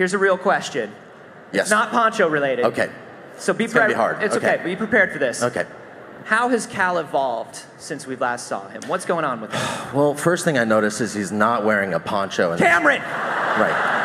Here's a real question. Yes. Not poncho related. Okay. So be It's gonna be prepared. hard. It's Okay. okay. Be prepared for this. Okay. How has Cal evolved since we last saw him? What's going on with him? Well, first thing I notice is he's not wearing a poncho. And Cameron! Right.